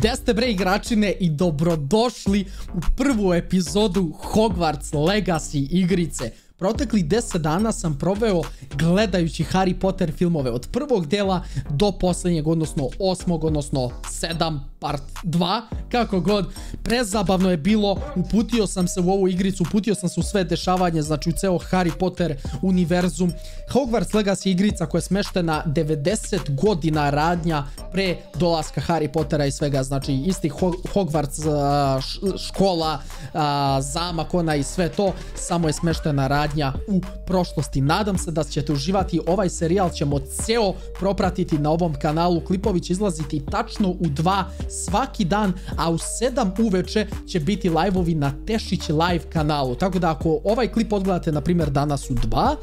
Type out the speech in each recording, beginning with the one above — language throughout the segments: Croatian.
Gde ste bre igračine i dobrodošli u prvu epizodu Hogwarts Legacy igrice. Proteklih 10 dana sam proveo gledajući Harry Potter filmove od prvog dela do posljednjeg, odnosno osmog, odnosno 7 part 2, kako god. Prezabavno je bilo, uputio sam se u ovu igricu, uputio sam se u sve dešavanje, znači u ceo Harry Potter univerzum. Hogwarts Legacy igrica koja je smeštena 90 godina radnja pre dolaska Harry Pottera i svega, znači isti Hogwarts škola, zamak ona i sve to, samo je smeštena radnja u prošlosti. Nadam se da ćete uživati, ovaj serijal ćemo ceo propratiti na ovom kanalu, klipovi će izlaziti tačno u dva svaki dan, a u 7 uveče će biti live-ovi na Tešić live kanalu. Tako da ako ovaj klip odgledate, na primjer, danas u 2,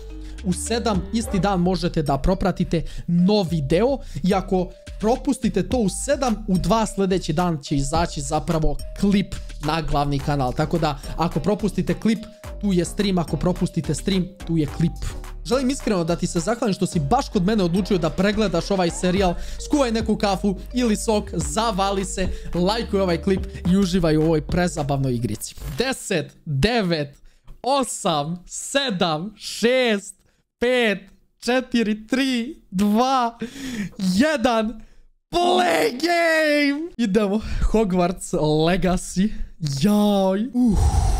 u 7 isti dan možete da propratite novi deo i ako propustite to u 7, u 2 sljedeći dan će izaći zapravo klip na glavni kanal. Tako da ako propustite klip, tu je stream, ako propustite stream, tu je klip. Želim iskreno da ti se zahvalim što si baš kod mene odlučio da pregledaš ovaj serijal, skuvaj neku kafu ili sok, zavali se, lajkuj ovaj klip i uživaj u ovoj prezabavnoj igrici. 10, 9, 8, 7, 6, 5, 4, 3, 2, 1... Play game! Idemo. Hogwarts Legacy. Jaj. Uh.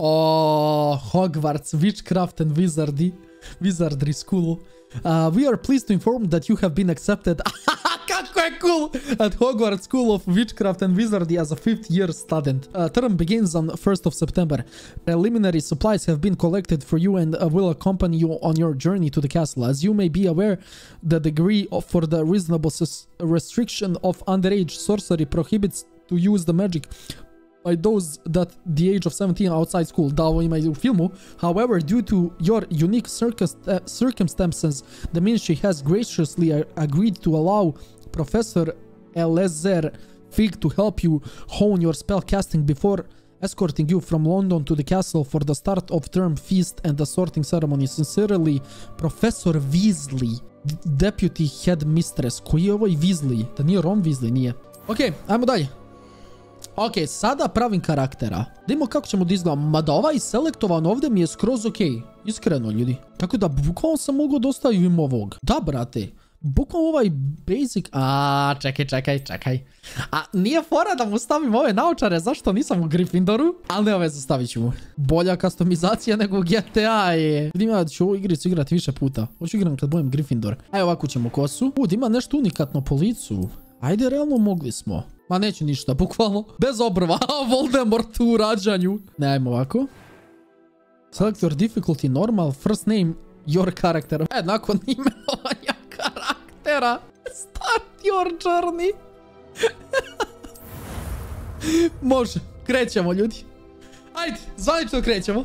Oh, Hogwarts Witchcraft and Wizardry, Wizardry School. Uh, we are pleased to inform that you have been accepted cool! At Hogwarts School of Witchcraft and Wizardry as a fifth year student. Uh, term begins on 1st of September. Preliminary supplies have been collected for you and uh, will accompany you on your journey to the castle. As you may be aware, the degree of, for the reasonable restriction of underage sorcery prohibits to use the magic those that the age of 17 outside school. However, due to your unique uh, circumstances, the ministry has graciously agreed to allow Professor Elezer Fig to help you hone your spell casting before escorting you from London to the castle for the start of term feast and the sorting ceremony. Sincerely, Professor Weasley, Deputy Headmistress. Koji Weasley? Da nije Ron Weasley, nije. Ok, ajmo dalje. Ok, sada pravim karaktera. Da kako ćemo da izgledamo. Mada ovaj selektovan ovdje mi je skroz ok. Iskreno, ljudi. Tako da, bukvalno sam mogao da ostavim ovog. Da, brate. Bukvalno ovaj basic... A, čekaj, čekaj, čekaj. A nije fora da mu stavim ove naučare, zašto nisam u Gryffindoru? Ali ne ove zastavit ću mu. Bolja customizacija nego GTA je. Vidim da ću ovu igricu igrati više puta. Hoću igram kad budem Gryffindor. Evo ovako ćemo kosu. U, ima nešto unikatno po licu. Ajde, realno mogli smo. Ma neću ništa, bukvalno. Bez obrva. Voldemort u rađanju. Ne, ajmo ovako. Select your difficulty normal, first name, your character. E, nakon imenovanja karaktera. Start your journey. Može, krećemo ljudi. Ajde, zvanično krećemo.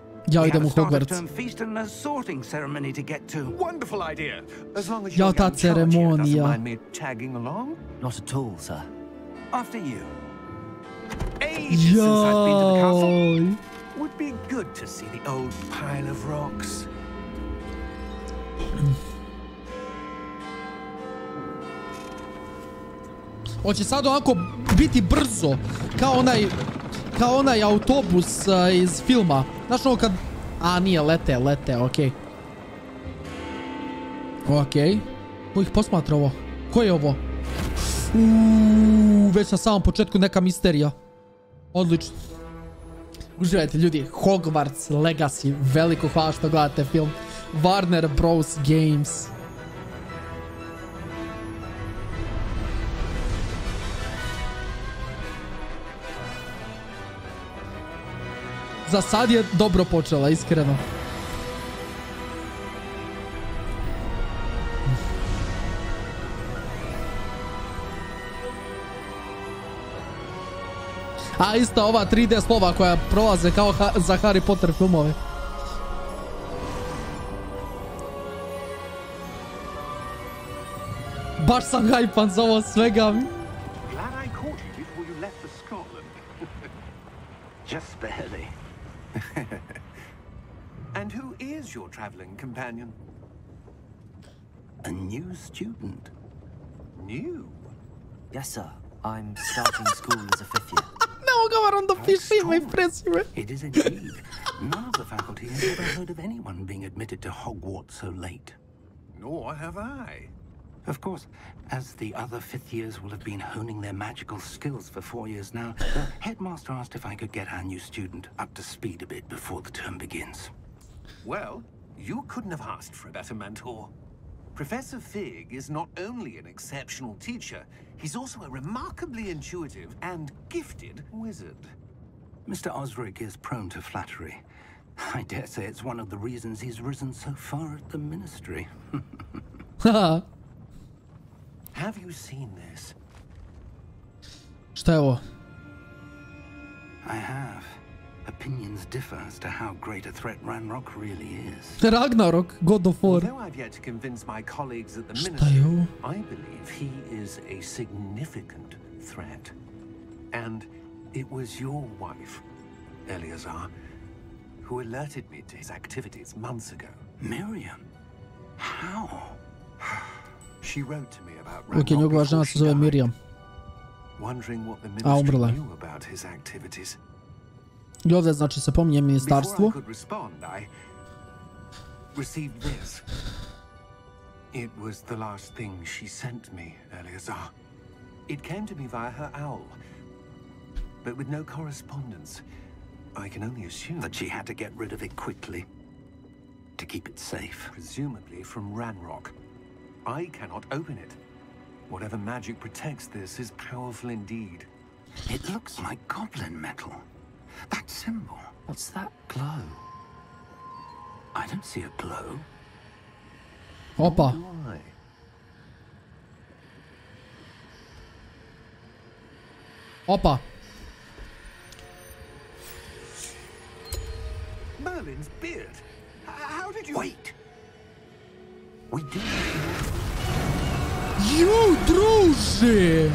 Ja idem u Hogwarts. Ja ta ceremonija. tagging along? Not at all, sir. After you. Ages since I've been to the castle. Would be good to see the old pile of rocks. Hoće sad onako biti brzo, kao onaj kao onaj autobus uh, iz filma. Znaš ono kad... A, nije, lete, lete, okej. Okay. Okej. Ko ih posmatra ovo? Ko je ovo? Uuu, već na samom početku neka misterija. Odlično. Uživajte ljudi, Hogwarts Legacy, veliko hvala što gledate film. Warner Bros. Games. Za sad je dobro počela, iskreno. A ista ova 3D slova koja prolaze kao za Harry Potter filmove. Baš sam hajpan za ovo svega. Just barely. And who is your traveling companion? A new student. New? Yes, sir. I'm starting school as a fifth year. Ne mogu vam da piše ime i prezime. It is indeed. None of the faculty has ever heard of anyone being admitted to Hogwarts so late. Nor have I. Of course, as the other fifth years will have been honing their magical skills for four years now, the headmaster asked if I could get our new student up to speed a bit before the term begins. Well, you couldn't have asked for a better mentor. Professor Fig is not only an exceptional teacher, he's also a remarkably intuitive and gifted wizard. Mr. Osric is prone to flattery. I dare say it's one of the reasons he's risen so far at the ministry. Haha, Have you seen this? Šta je? I have. Opinions differ as to how great a threat Ranrock really is. Ragnarok, God of War. Although I've yet to convince my colleagues at the ministry. I believe he is a significant threat. And it was your wife, Eleazar, who alerted me to his activities months ago. Miriam? How? She wrote to me about Ok, Ranrock njegova before žena she died, Miriam. wondering what the A, umrla je. knew about his activities. I ovdje znači se pominje Before I ministarstvo. could respond, I received this. It was the last thing she sent me, Eleazar. It came to me via her owl, but with no correspondence. I can only assume That she had to get rid of it quickly. To keep it safe. presumably from Ranrock. I cannot open it. Whatever magic protects this is powerful indeed. It looks like goblin metal. That symbol. What's that? Glow. I don't see a glow. Opa, Why? Oh, opa. Merlin's beard. How did you? Wait! Уйди. Ю, дружи!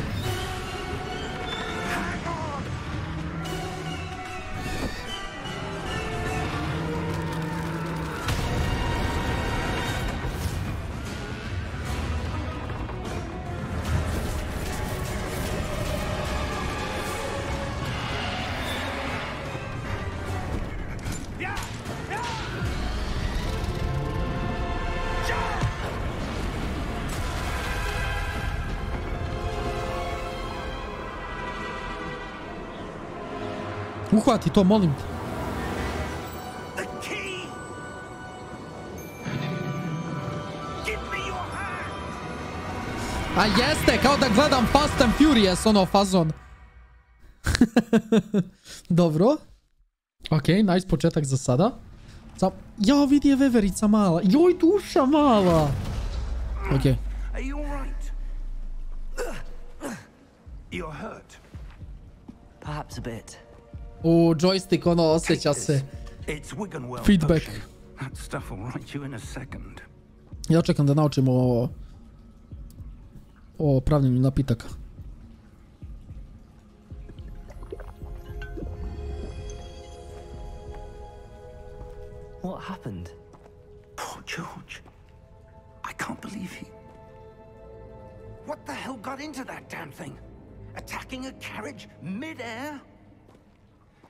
Uhvati to, molim te. A jeste, kao da gledam Fast and Furious, ono, fazon. Dobro. Ok, nice početak za sada. Sam... Jao, vidi je veverica mala. Joj, duša mala. Ok. You're hurt. Perhaps a bit. U, joystick, ono, osjeća Feedback. Ja čekam da naučimo o... o pravljenju napitaka. What happened? Poor George. I can't believe he... What the hell got into that damn thing? Attacking a carriage mid-air?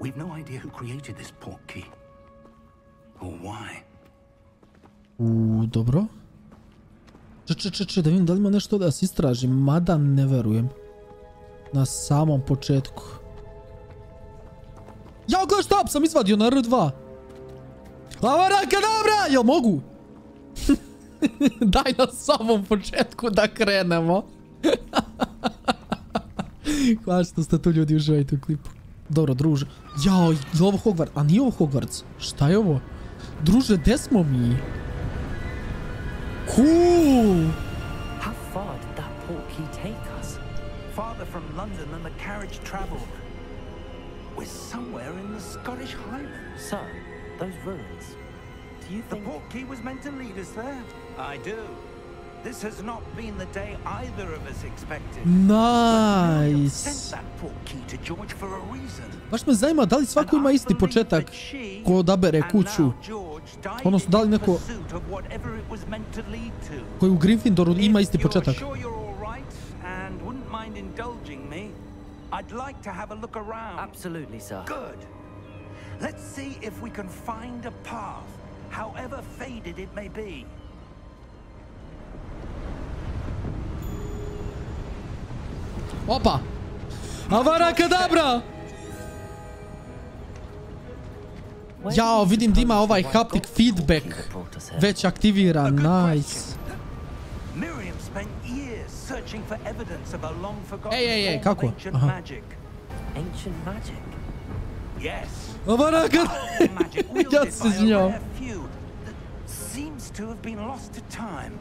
We've no idea who created this port key. Or why. U, dobro. Če, če, če, če, da vidim da li ima nešto da se istražim, mada ne verujem. Na samom početku. Ja, gledaj šta sam izvadio na R2. Lavara kadabra! Jel mogu? Daj na samom početku da krenemo. Hvala što ste tu ljudi uživajte u klipu. Dobro, druže. Jao, je li ovo Hogwarts? A nije ovo Hogwarts. Šta je ovo? Druže, gde smo mi? Cool! How far did that port key take us? Farther from London than the carriage traveled. We're somewhere in the Scottish Highlands. Sir, those ruins. Do you The think... port key was meant to lead us there. I do. This has not been the day either of us expected. Nice! sent that port key to George for a reason. Baš me zanima da li svako ima isti početak ko odabere kuću Odnosno, da li neko- koji u Gryffindoru ima isti početak. I'd like to have a look around. Absolutely, sir. Good. Let's see if we can find a path, however faded it may be. Opa! Avara kadabra! Jao, vidim da ima ovaj haptic feedback već aktiviran, nice. Ej, ej, ej, kako? Aha. Avara kadabra! Ja se that seems to have been lost to time.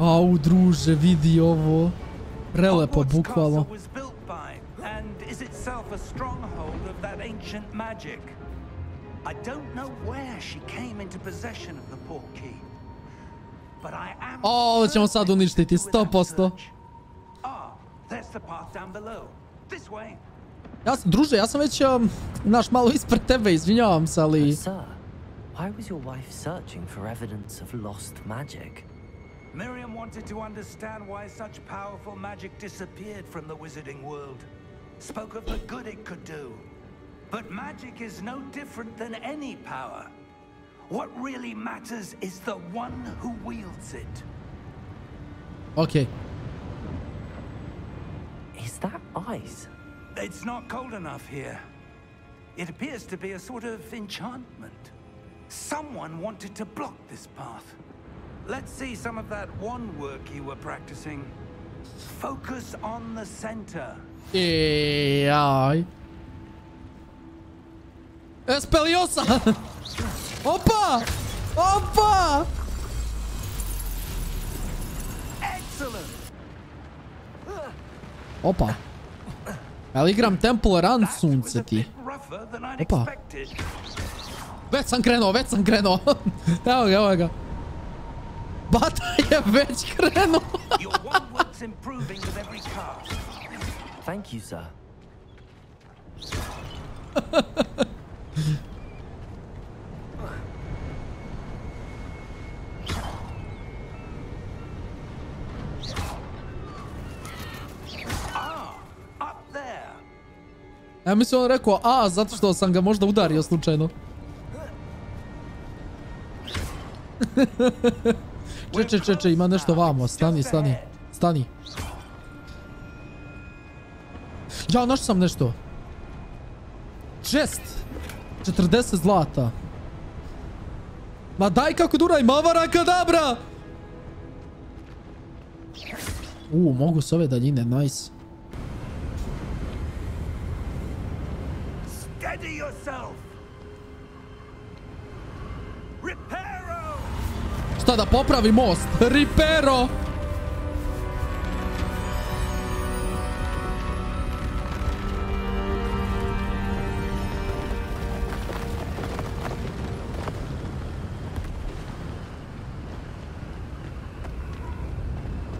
Au, druže, vidi ovo. Prelepo, bukvalno. I don't know where she came into possession of the port key. But I am O, ćemo sad uništiti, it's through that 100%. search. Ah, there's the path down below. This way. Ja, sam- druže, ja sam već, um, naš, malo ispred tebe, izvinjavam se, ali... Sir, why was your wife searching for evidence of lost magic? Miriam wanted to understand why such powerful magic disappeared from the wizarding world. Spoke of the good it could do. But magic is no different than any power. What really matters is the one who wields it. Okay. Is that ice? It's not cold enough here. It appears to be a sort of enchantment. Someone wanted to block this path. Let's see some of that one work you were practicing. Focus on the center. Aj. Espeliosa! Opa! Opa! Excellent! Opa. Ali igram Temple Run, sunce ti. bit rougher than I'd Opa. Već sam krenuo, već sam krenuo. evo ga, evo ga. Bata je već krenuo. Your one work's improving with every cast. Thank you, sir. Ah, up there. Ja mislim on rekao a, zato što sam ga možda udario slučajno. Če, če, če, če, ima nešto vamo, stani, stani, stani. Ja, našao sam nešto. Čest! 40 zlata. Ma daj kako duraj, mavara kadabra! U, mogu s ove daljine, nice. Šta da popravi most? Ripero!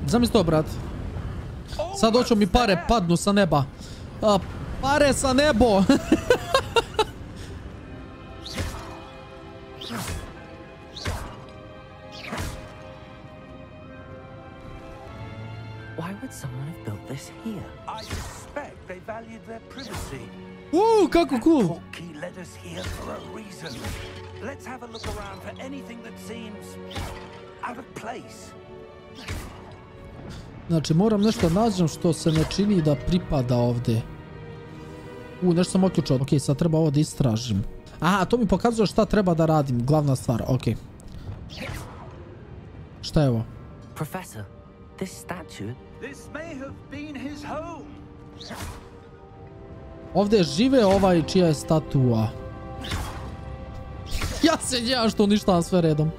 Zamisli to, brat. Sad hoću mi pare padnu sa neba. A, pare sa nebo! a reason. Let's have a look around for anything that seems out of place. Znači, moram nešto nađem što se ne čini da pripada ovdje. U, nešto sam oključao. Ok, sad treba ovo da istražim. Aha, to mi pokazuje šta treba da radim. Glavna stvar, ok. Šta je ovo? Professor, this statue. This may have been his home. Ovdje žive ovaj čija je statua. Ja se njegam što uništavam sve redom.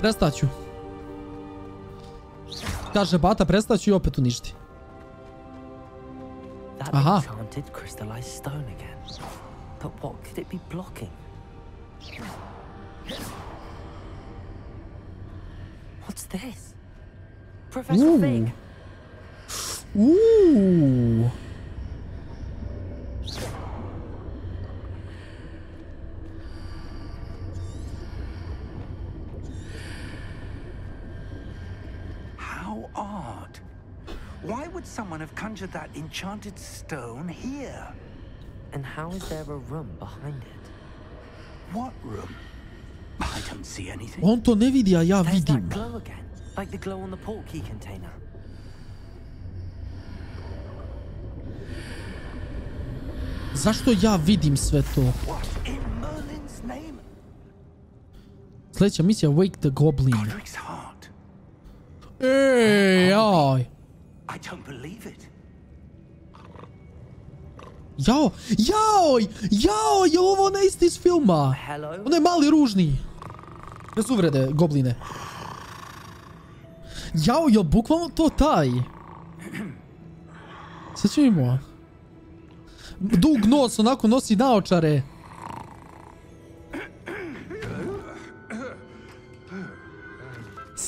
Prestaću. Kaže Bata, prestaću i opet uništi. Aha. enchanted crystallized stone again. But what could it be blocking? What's this? Professor Ooh. Fig! Uuu. How odd. Why would someone have conjured that enchanted stone here? And how is there a room behind it? What room? I don't see anything. On to ne vidi, a ja There's vidim. that glow again. Like the glow on the port key container. Zašto ja vidim sve to? What in Merlin's name? Sljedeća misija Wake the Goblin. Godric's heart. Ej, aj. I don't believe it. Jao, jao, jao, je ovo onaj isti iz filma? Hello? Onaj mali ružni. Bez uvrede, gobline. Jao, je bukvalno to taj? Ću imamo. Dug nos, onako nosi naočare.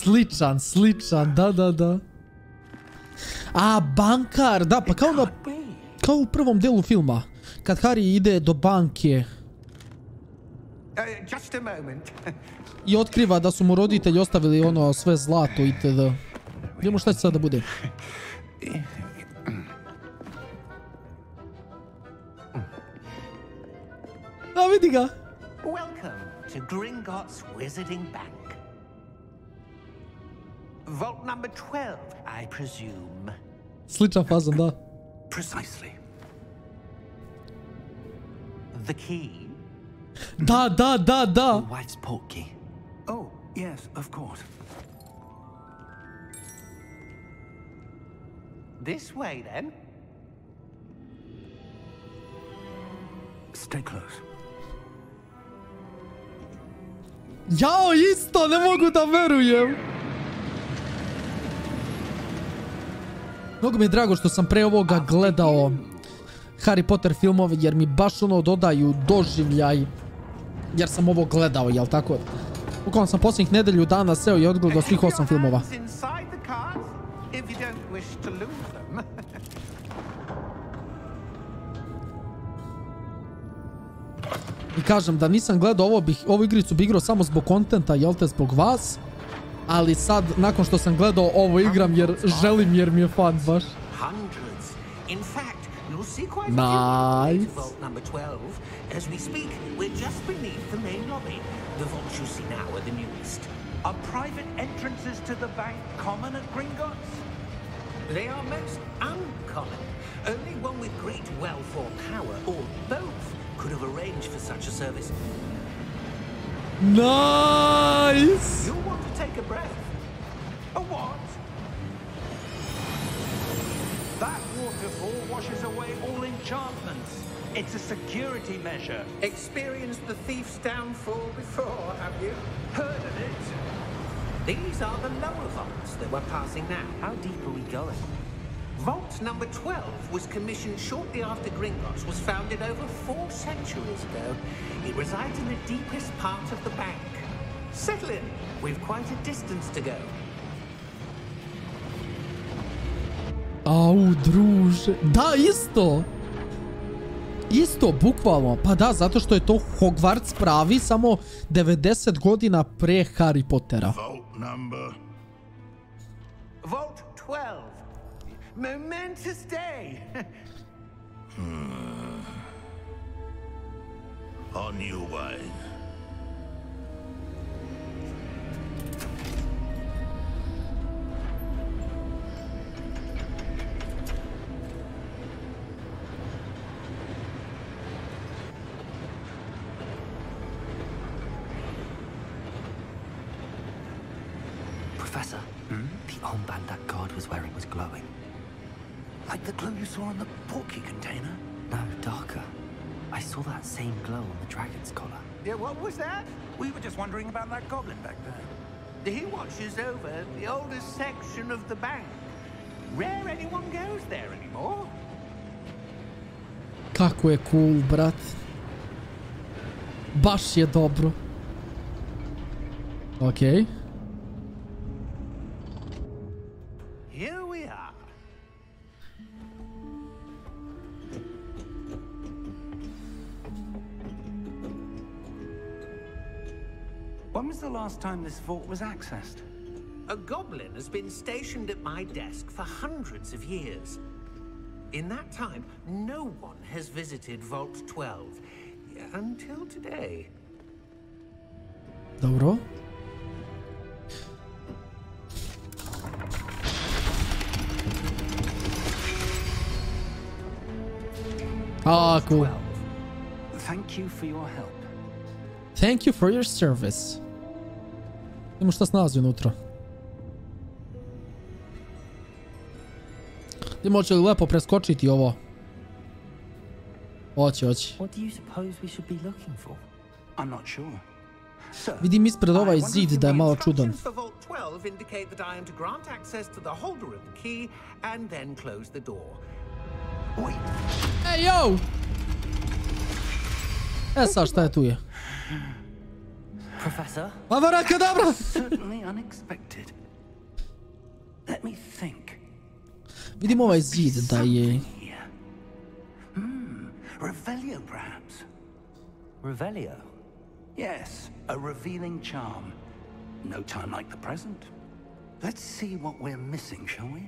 Sličan, sličan, da, da, da. A, bankar, da, pa kao na kao u prvom delu filma. Kad Harry ide do banke Uh, i otkriva da su mu roditelji ostavili ono sve zlato itd. Vidimo šta će sad da bude. A vidi ga. Welcome to Gringotts Wizarding Bank. Vault number 12, I presume. Sličan fazon, da. Precisely. The key? Da da da da. The Wife's port key. Oh, yes, of course. This way, then. Stay close. Jao, isto, ne mogu da verujem. Mnogo mi je drago što sam pre ovoga gledao Harry Potter filmove jer mi baš ono dodaju doživljaj jer sam ovo gledao, jel tako? Bukvalno sam posljednjih nedelju dana seo i odgledao svih osam filmova. I kažem da nisam gledao ovo bih, ovu igricu bi igrao samo zbog kontenta, jel te, zbog vas. Ali sad, nakon što sam gledao ovo igram jer želim jer mi je fan baš. Hundreds. In fact, you'll see quite Nice. a few to vault number 12. As we speak, we're just beneath the main lobby. The vaults you see now are the newest. Are private entrances to the bank common at Gringotts? They are most uncommon. Only one with great wealth or power, or both, could have arranged for such a service. Nice! You'll want to take a breath. A what? That waterfall washes away all enchantments. It's a security measure. Experienced the thief's downfall before, have you? Heard of it? These are the lower vaults that we're passing now. How deep are we going? Vault number 12 was commissioned shortly after Gringotts was founded over four centuries ago. It resides in the deepest part of the bank. Settle in. We've quite a distance to go. Au, druže. Da, isto. Isto, bukvalno. Pa da, zato što je to Hogwarts pravi samo 90 godina pre Harry Pottera. Vault number. Vault 12. Momentous day. On new wine. I saw that same glow on the dragon's collar. Yeah, what was that? We were just wondering about that goblin back there. He watches over the oldest section of the bank. Rare anyone goes there anymore. Kako je cool, brat. Baš je dobro. Okej. Here last time this vault was accessed? A goblin has been stationed at my desk for hundreds of years. In that time, no one has visited Vault 12. Until today. Dobro. Ah, A, cool. Thank you for your help. Thank you for your service. Idemo šta se nalazi unutra. Idemo će li lepo preskočiti ovo. Hoće, hoće. What do you suppose we should be looking for? I'm not sure. Sir, Vidim ispred I ovaj zid da je malo čudan. instructions for Vault 12 indicate that I am to grant access to the holder of the key and then close the door. wait. Ej, yo! E sad šta je tu je? Professor? Avarakadabra! Certainly unexpected. Let me think. Vidim ovaj zid da je... Something here. Hmm. Revelio, perhaps. Revelio? Yes, a revealing charm. No time like the present. Let's see what we're missing, shall we?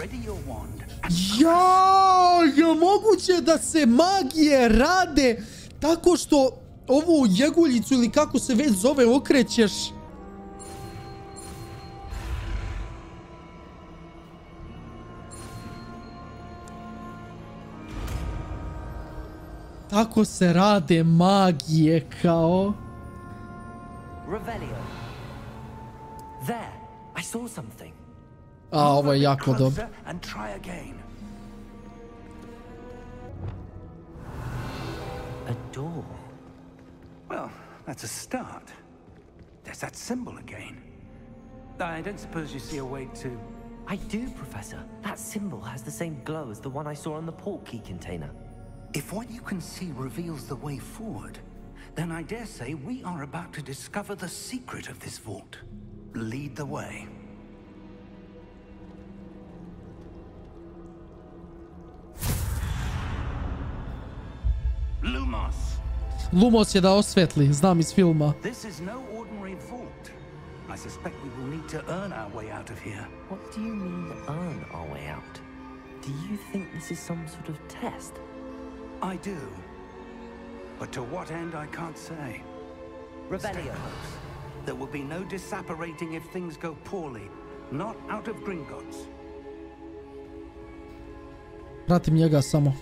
Ready your wand and Ja, je moguće da se magije rade tako što ovu jeguljicu ili kako se već zove okrećeš? Tako se rade magije kao... Revelio. There, I saw something. A, ovo je jako dobro. A door. Well, that's a start. There's that symbol again. I don't suppose you see a way to... I do, Professor. That symbol has the same glow as the one I saw on the port key container. If what you can see reveals the way forward, then I dare say we are about to discover the secret of this vault. Lead the way. Lumos! Lumos je da osvetli, znam iz filma. This is no ordinary vault. I suspect we will need to earn our way out of here. What do you mean, earn our way out? Do you think this is some sort of test? I do. But to what end, I can't say. Stay Revelio. close. There will be no disapparating if things go poorly. Not out of Gringotts. Pratim njega samo.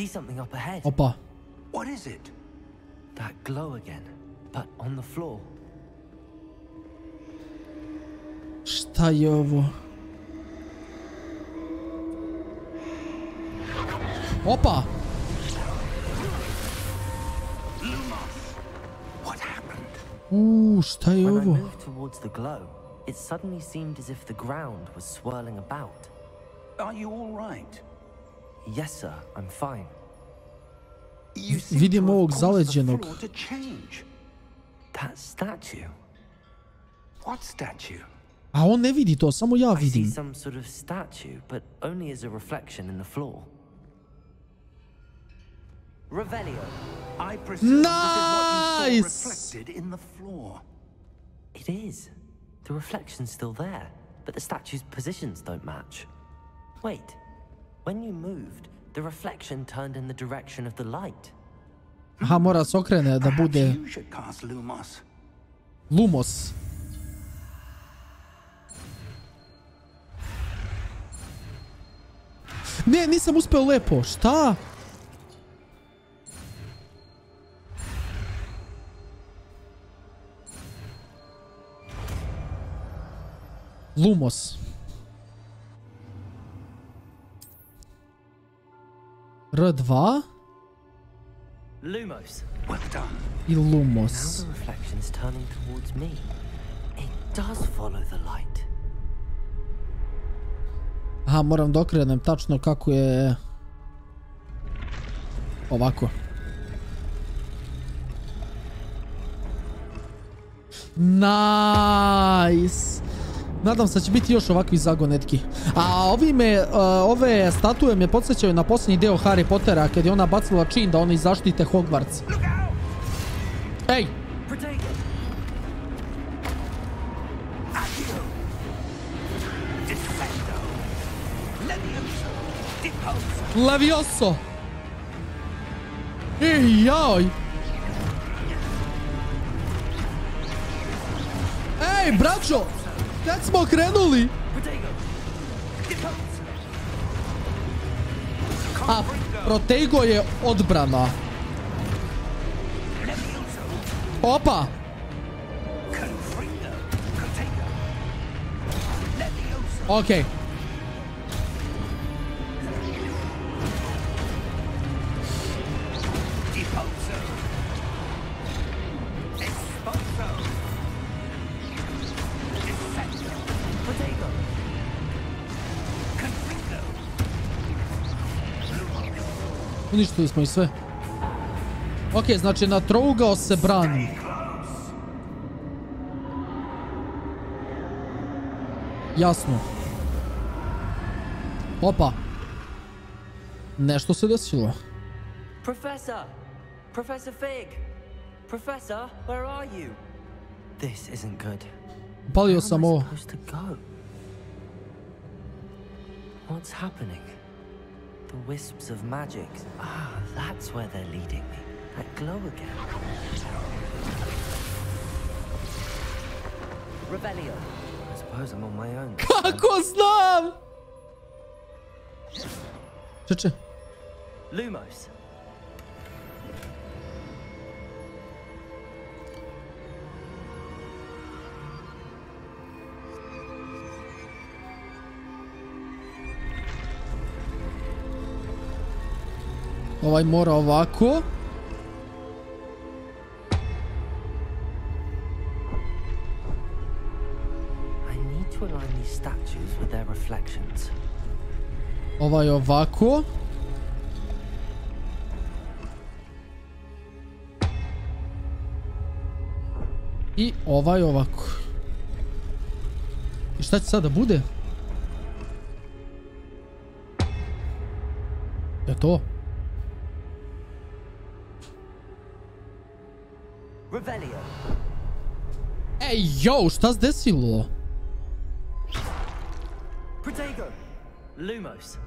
See something up ahead. Opa. What is it? That glow again, but on the floor. Šta je ovo? Opa! What happened? Uuu, šta je When I moved towards the glow, it suddenly seemed as if the ground was swirling about. are you all right? Yes, sir, I'm fine. You seem Vidim to have ovog caused the floor to change. That statue. What statue? A on ne vidi to, samo ja I see some sort of statue, but only as a reflection in the floor. Revelio. I presume this is what you saw reflected in the floor. It is. The reflection's still there, but the statue's positions don't match. Wait. When you moved, the reflection turned in the direction of the light. Aha, mora se okrene da bude. Lumos. Ne, nisam uspeo lepo. Šta? Lumos. R2 Lumos. Well done. i Lumos. the reflection's turning towards me. It does follow the light. Aha, moram da okrenem tačno kako je... Ovako. Nice! Nadam se da će biti još ovakvih zagonetki. A ovi me, uh, ove statue me podsjećaju na posljednji deo Harry Pottera kad je ona bacila čin da oni zaštite Hogwarts. Ej! Levioso. Ej, jaj! Ej, braćo! Kad smo krenuli? A Protego je odbrana. Opa! Okej. Deposo. Uništili smo i sve. Okej, znači natrougao se brani. Jasno. Opa. Nešto se desilo. Professor! Professor Fig! Professor, where are you? This isn't good. Palio sam ovo. What's happening? The wisps of magic. Ah, that's where they're leading me. That glow again. Revelio. I suppose I'm on my own. Kako znam? Čeče. Lumos. Ovaj mora ovako. Ovaj ovako. I ovaj ovako. I šta će sada bude? Je to? Yo, estás desse, Ló. Protego. Lumos.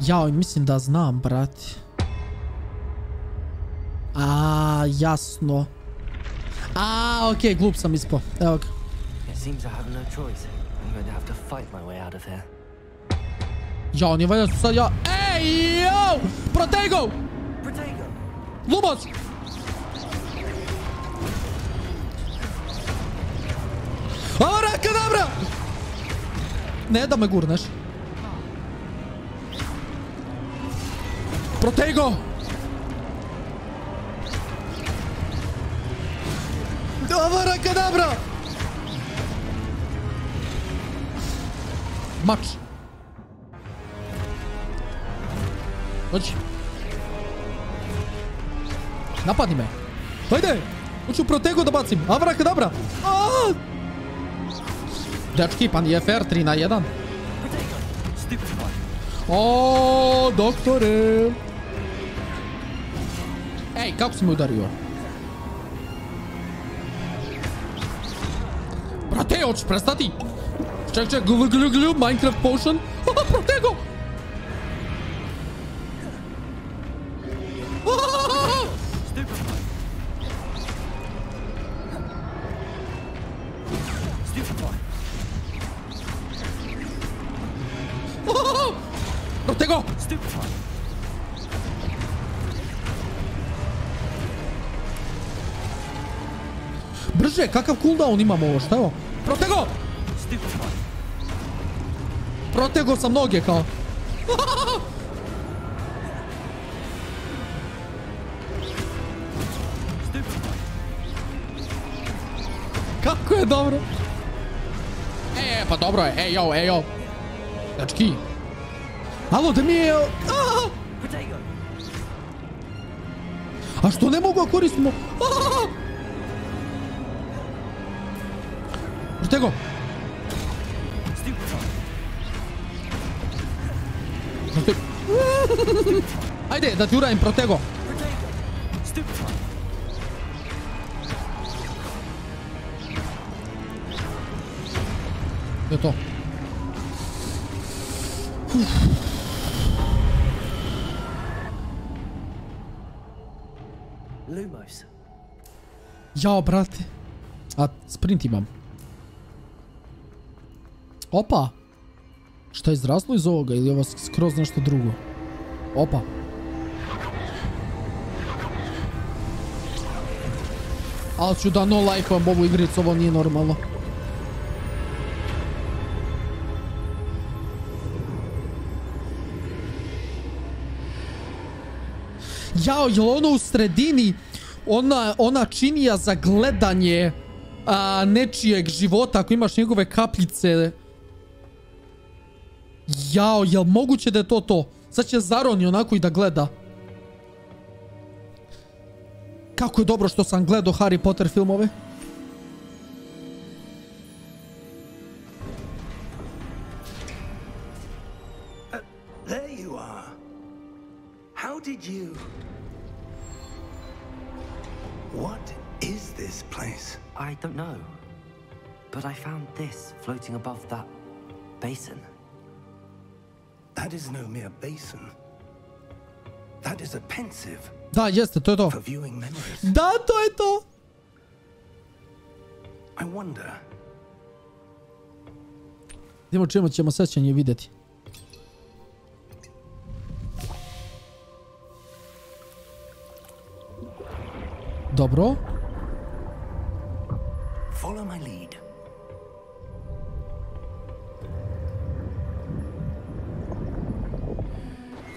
Ja, mislim da znam, brat. A, jasno. A, okej, okay, glup sam por. Evo ga. Ja, oni valjda su sad ja... Ej, yo! Protego! Protego! Лобос! Аваракадабра! Не да ме гурнеш. Протей го! Аваракадабра! Матч. Матч. Napadni me. Hajde. Hoću protegu da bacim. Avra dobra. Aaaa! Dečki, pa nije fair, 3 na 1. O, doktore. Ej, kako si me udario? Brate, hoćeš prestati? Ček, ček, glu, glu, glu, Minecraft potion. Brže, kakav cooldown imamo ovo, šta je ovo? Protego! Protego sam noge kao. Kako je dobro. E, pa dobro je. Ej, jo, ej, jo. Dečki. Alo, da mi je... A! A što ne mogu koristimo? A! Prote... Ajde, da ti uradim Protego! To je to. Lumos. Jao, brate. A, sprint imam. Opa! Šta je izraslo iz ovoga ili je ovo skroz nešto drugo? Opa. Ali ću da no vam ovu igricu, ovo nije normalno. Jao, je ono u sredini ona, ona činija za gledanje a, nečijeg života ako imaš njegove kapljice Jao, jel moguće da je to to? Sad će Zaroni onako i da gleda. Kako je dobro što sam gledao Harry Potter filmove. There you are. How did you... What is this place? I don't know. But I found this floating above that basin. That is no mere basin. That is a pensive Da, jeste, to je to. for viewing memories. Da, to je to. I wonder, Idemo čemu ćemo sećanje vidjeti. Dobro.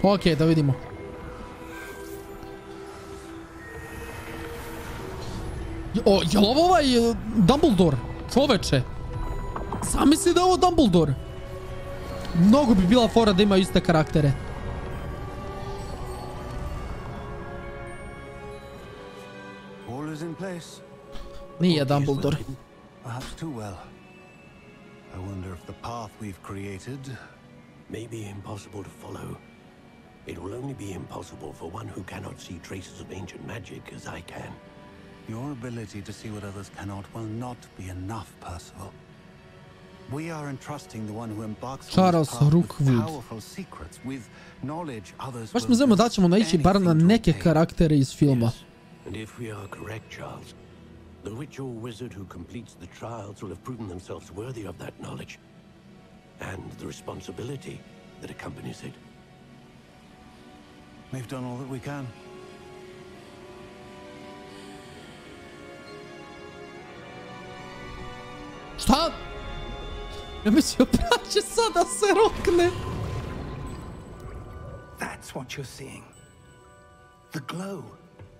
Ok, da vidimo. O, je li ovo ovaj e, Dumbledore? Čoveče. Zamisli da je ovo Dumbledore. Mnogo bi bila fora da imaju iste karaktere. Nije Dumbledore. Perhaps too well. I wonder if the path we've created may be impossible to follow. It will only be impossible for one who cannot see traces of ancient magic as I can. Your ability to see what others cannot will not be enough, Percival. We are entrusting the one who embarks on Charles this path with Rookwood. powerful secrets, with knowledge others Baš will me znamo da ćemo risk naići bar na anything neke karaktere iz filma. And if we are correct, Charles, the witch or wizard who completes the trials will have proven themselves worthy of that knowledge and the responsibility that accompanies it. We've done all that we can. Šta? Ja mislio da sada se rokne. That's what you're seeing. The glow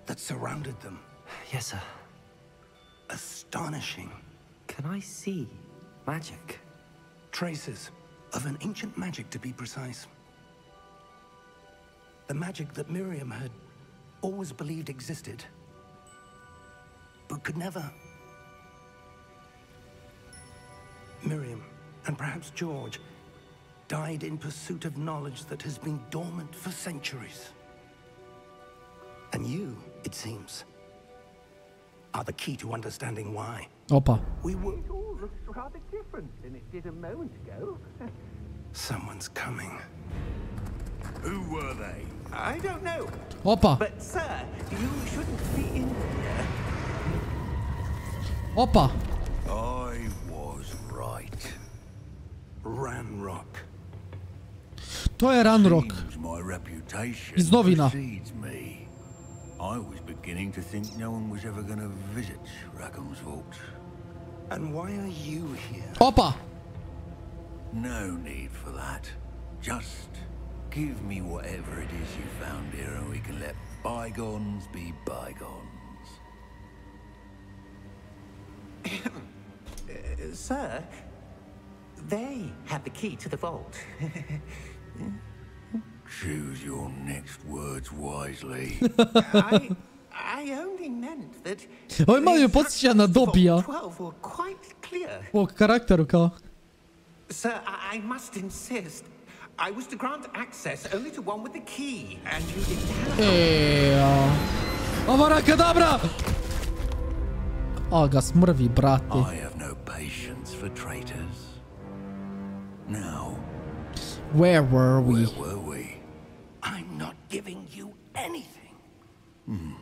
that surrounded them. Yes, sir. Astonishing. Can I see magic? Traces of an ancient magic, to be precise. The magic that Miriam had always believed existed, but could never. Miriam, and perhaps George, died in pursuit of knowledge that has been dormant for centuries. And you, it seems, are the key to understanding why. Opa. We were. It all looks rather different than it did a moment ago. Someone's coming. Who were they? I don't know. Opa. But, sir, you shouldn't be in here. Opa. I was right. Ranrock. To je Ranrock. Seems my reputation Iz novina. me. I was beginning to think no one was ever going to visit Rackham's vault. And why are you here? Opa. No need for that. Just give me whatever it is you found here and we can let bygones be bygones. Uh, sir, they have the key to the vault. Choose your next words wisely. I, I only meant that. Ovaj malo me the podsjeća na instructions for Dobija. Vault 12 were quite clear. Po karakteru kao. Sir, I, I must insist. I was to grant access only to one with the key, and you didn't have Eee. Avara kadabra! A ga smrvi, brate. I have no patience for traitors. Now, Where were we? where were we? I'm not giving you anything. Hmm.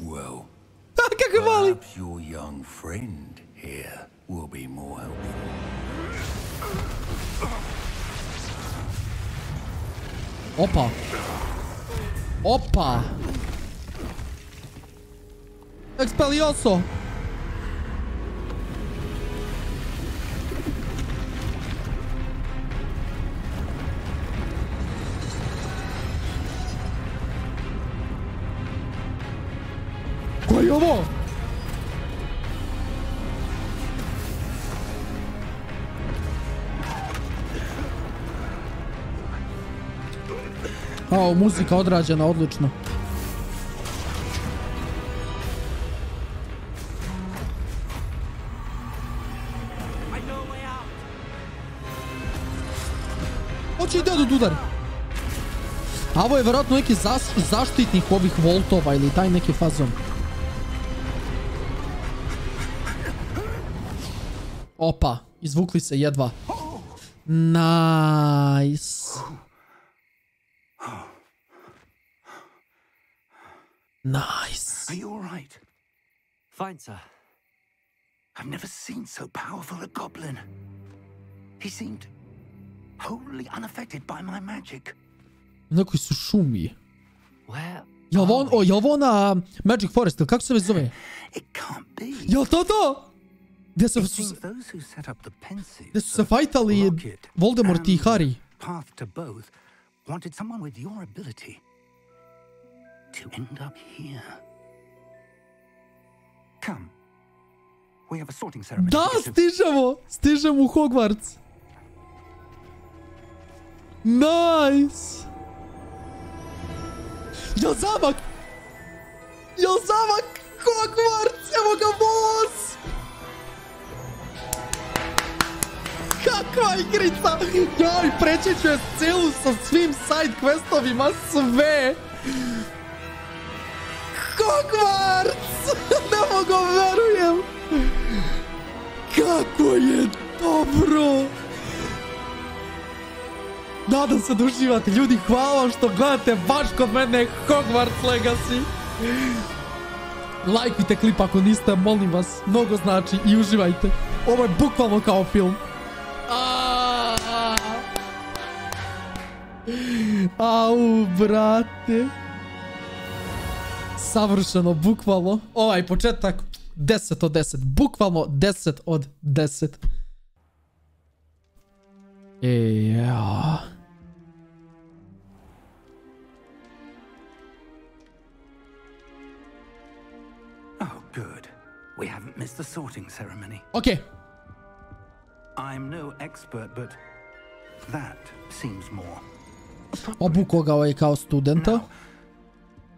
Well, Kako mali. perhaps your young friend here will be more helpful. Opa. Opa. Expelioso. Koji O, muzika odrađena odlično. Hoće i dedu udar. A ovo je vjerojatno neki zas- zaštitnik ovih voltova ili taj neki fazon. Opa, izvukli se jedva. Nice. Nice. Are you all right? Fine, sir. I've never seen so powerful a goblin. He seemed wholly unaffected by my magic. U nekoj su šumi. Where? Jel on, o, jel ovo na Magic Forest ili kako se već zove? It can't be. Jel to to? Gdje su, su, seems those who set up the pensive, gdje su se fajtali Voldemort i Harry. Path to both wanted someone with your ability to end up here. Come. We have a sorting ceremony. Da, stižemo! Stižemo u Hogwarts. Nice! Jel zamak? Jel zamak? Hogwarts! Evo ga boss! Kakva igrica! Joj, preći ću je celu sa svim side questovima, sve! Hogwarts! Ne mogu verujem! Kako je dobro! Nadam se da uživate. Ljudi, hvala što gledate baš kod mene Hogwarts Legacy. Lajkujte klip ako niste, molim vas. Mnogo znači i uživajte. Ovo je bukvalno kao film. Au, brate. Savršeno, bukvalno. Ovaj početak 10 od 10. Bukvalno 10 od 10. E, ja. Oh, good. We haven't missed the sorting ceremony. Ok. I'm no expert, but That seems more. Obuko ga ovaj kao studenta. Now,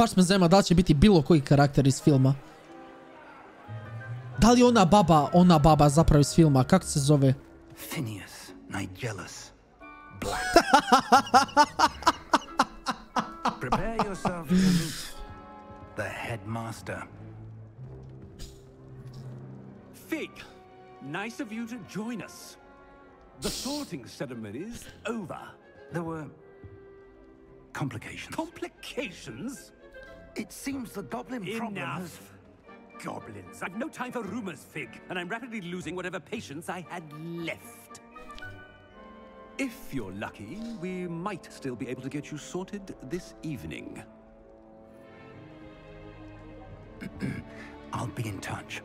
Baš me zanima da li će biti bilo koji karakter iz filma. Da li ona baba, ona baba zapravo iz filma, kako se zove? Phineas, Nigelus, Black. Prepare yourself to meet the headmaster. Fig, nice of you to join us. The sorting ceremony's over. There were complications. Complications? It seems the goblin problem has... Enough. Goblins. I've no time for rumors, Fig, and I'm rapidly losing whatever patience I had left. If you're lucky, we might still be able to get you sorted this evening. I'll be in touch.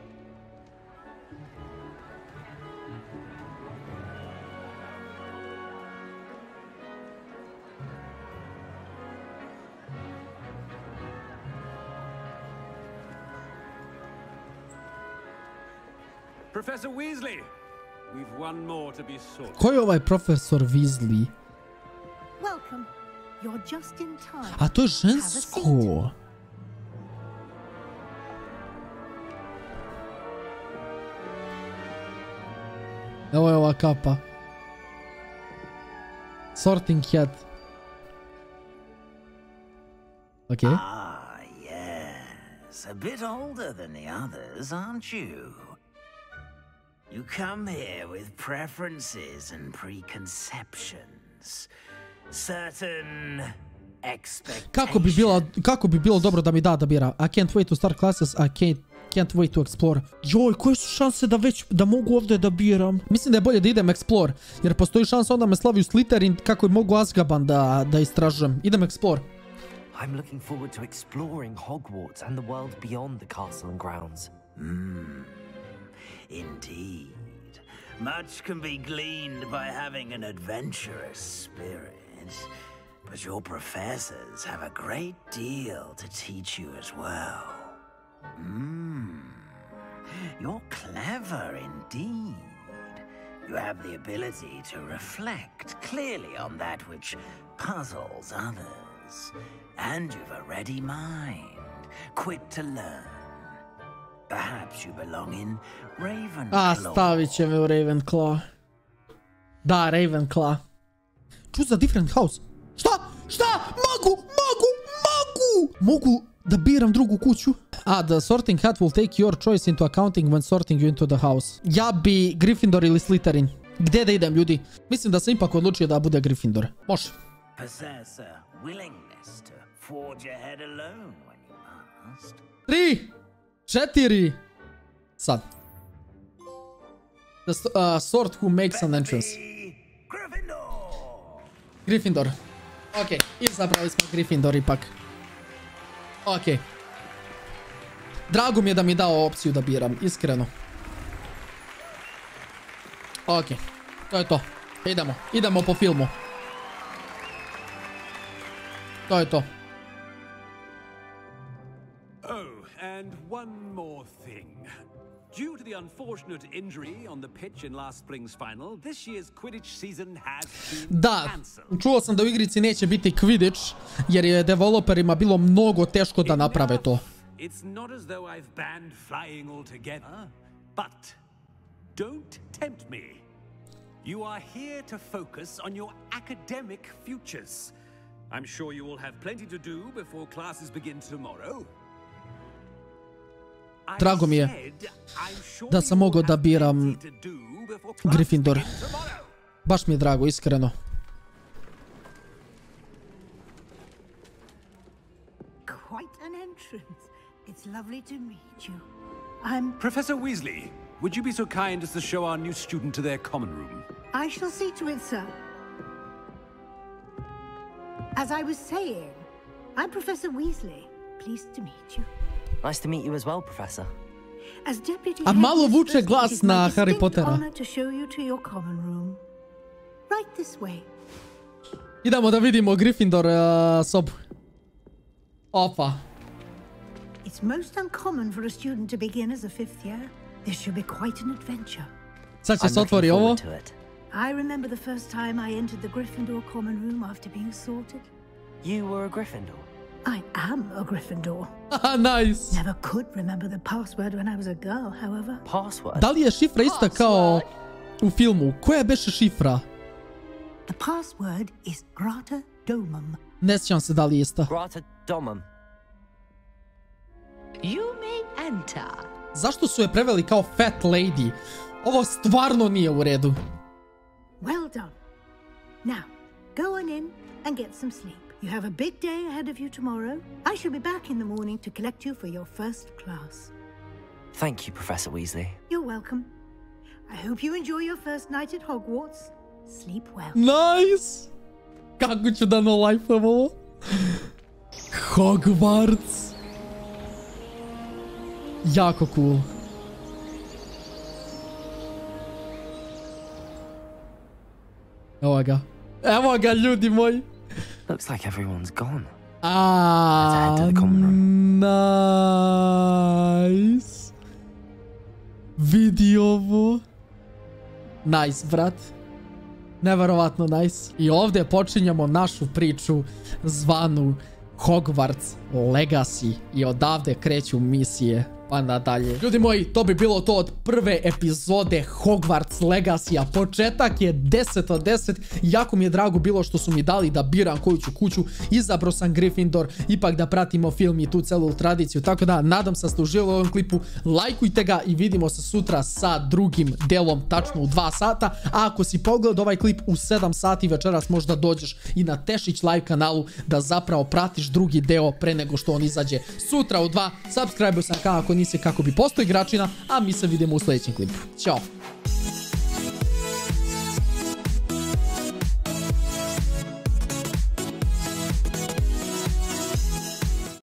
Professor Weasley, we've one more to be sorted. Ko je ovaj profesor Weasley? Welcome. You're just in time. A to je žensko. Evo je ova kapa. Sorting hat. Ok. Ah, yes. A bit older than the others, aren't you? You come here with preferences and preconceptions. Certain expectations. Kako bi, bila, kako bi bilo dobro da mi da da bira? I can't wait to start classes, I can't, can't wait to explore. Joj, koje su šanse da već, da mogu ovdje da biram? Mislim da je bolje da idem explore, jer postoji šansa onda me slavi u Slytherin kako i mogu Azkaban da, da istražujem. Idem explore. I'm looking forward to exploring Hogwarts and the world beyond the castle and grounds. Indeed. Much can be gleaned by having an adventurous spirit. But your professors have a great deal to teach you as well. Hmm. You're clever indeed. You have the ability to reflect clearly on that which puzzles others. And you've a ready mind, quick to learn. Perhaps you belong in Ravenclaw. A, stavit će me u Ravenclaw. Da, Ravenclaw. Choose a different house. Šta? Šta? Mogu! Mogu! Mogu! Mogu da biram drugu kuću. A, the sorting hat will take your choice into accounting when sorting you into the house. Ja bi Gryffindor ili Slytherin. Gdje da idem, ljudi? Mislim da sam ipak odlučio da bude Gryffindor. Može. Possess a willingness to forge ahead alone when you must. Tri! Četiri! Sad. The uh, sort who makes an entrance. Gryffindor. Ok, izabrali smo Gryffindor ipak. Ok. Drago mi je da mi je dao opciju da biram, iskreno. Ok, to je to. Idemo, idemo po filmu. To je to. And one more thing. Due to the unfortunate injury on the pitch in last spring's final, this year's Quidditch season has been Da, cancelled. čuo sam da u igrici neće biti Quidditch, jer je developerima bilo mnogo teško da naprave to. It's not as though I've banned flying altogether, but don't tempt me. You are here to focus on your academic futures. I'm sure you will have plenty to do before classes begin tomorrow. I Drago mi je said I'm sure da sam will mogao da biram plenty to do before classes Gryffindor. Baš mi je drago, iskreno. Quite an entrance. It's lovely to meet you. I'm. Professor Weasley, would you be so kind as to show our new student to their common room? I shall see to it, sir. As I was saying, I'm Professor Weasley. Pleased to meet you. Nice to meet you as well, Professor. As deputy A malo vuče headmistress, glas it is my na Harry distinct Pottera. honor to show you to your common room. Right this way. Idemo da vidimo Gryffindor uh, sobu. Opa. It's most uncommon for a student to begin as a fifth year. This should be quite an adventure. Sad će I'm se looking otvori ovo. forward to it. I remember the first time I entered the Gryffindor common room after being sorted. You were a Gryffindor. I am a Gryffindor. Nice. Never could remember the password when I was a girl, however. Password? Da li je šifra ista kao u filmu? Koja beše šifra? The password is Grata Domum. Ne sjećam se da li je ista. Grata Domum. You may enter. Zašto su je preveli kao fat lady? Ovo stvarno nije u redu. Well done. Now, go on in and get some sleep. You have a big day ahead of you tomorrow. I shall be back in the morning to collect you for your first class. Thank you, Professor Weasley. You're welcome. I hope you enjoy your first night at Hogwarts. Sleep well. Nice! Kako ću da no life ovo? Hogwarts. Jako cool. Evo ga. Evo ga ljudi moji. Looks like everyone's gone. A, head to the common nice. Vidi ovo. Nice, brat. Neverovatno nice. I ovdje počinjemo našu priču zvanu Hogwarts Legacy. I odavde kreću misije pa nadalje. Ljudi moji, to bi bilo to od prve epizode Hogwarts Legacy-a. Početak je 10 od 10. Jako mi je drago bilo što su mi dali da biram koju ću kuću. Izabro sam Gryffindor, ipak da pratimo film i tu celu tradiciju. Tako da, nadam se da ste uživali u ovom klipu. Lajkujte ga i vidimo se sutra sa drugim delom, tačno u 2 sata. A ako si pogledao ovaj klip u 7 sati večeras, možda dođeš i na Tešić live kanalu da zapravo pratiš drugi deo pre nego što on izađe sutra u 2. Subscribe sam kanal nise kako bi postao igračina, a mi se vidimo u sljedećem klipu. Ćao!